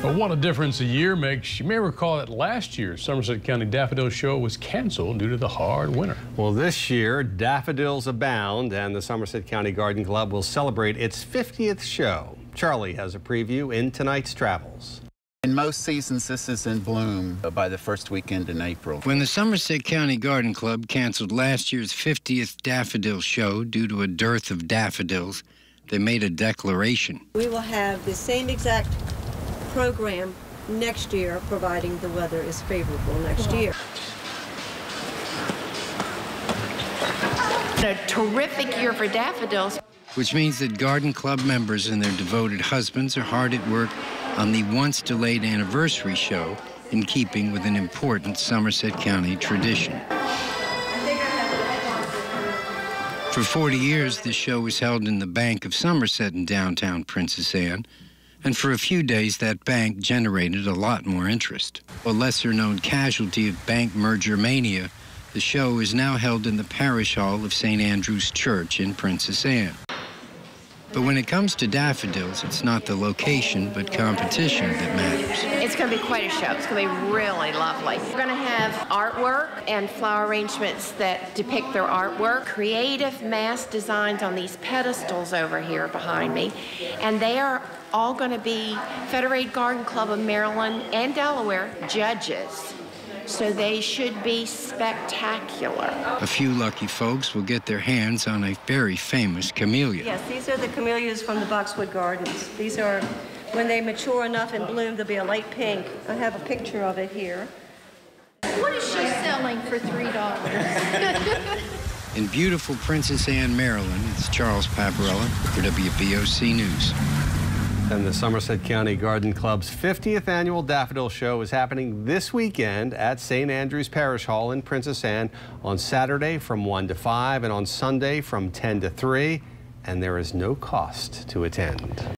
But what a difference a year makes. You may recall that last year's Somerset County Daffodil Show was canceled due to the hard winter. Well, this year, daffodils abound, and the Somerset County Garden Club will celebrate its 50th show. Charlie has a preview in tonight's travels. In most seasons, this is in bloom by the first weekend in April. When the Somerset County Garden Club canceled last year's 50th daffodil show due to a dearth of daffodils, they made a declaration. We will have the same exact program next year, providing the weather is favorable next year. A terrific year for daffodils. Which means that garden club members and their devoted husbands are hard at work on the once delayed anniversary show in keeping with an important Somerset County tradition. For 40 years, this show was held in the Bank of Somerset in downtown Princess Anne, and for a few days that bank generated a lot more interest. A lesser known casualty of bank merger mania, the show is now held in the parish hall of St. Andrew's Church in Princess Anne. But when it comes to daffodils, it's not the location, but competition that matters. It's going to be quite a show. It's going to be really lovely. We're going to have artwork and flower arrangements that depict their artwork, creative mass designs on these pedestals over here behind me, and they are all going to be Federated Garden Club of Maryland and Delaware judges. So they should be spectacular. A few lucky folks will get their hands on a very famous camellia. Yes, these are the camellias from the Boxwood Gardens. These are, when they mature enough and bloom, they'll be a light pink. I have a picture of it here. What is she selling for $3? In beautiful Princess Anne, Maryland, it's Charles Paparella for WBOC News. And the Somerset County Garden Club's 50th annual Daffodil Show is happening this weekend at St. Andrew's Parish Hall in Princess Anne on Saturday from 1 to 5 and on Sunday from 10 to 3. And there is no cost to attend.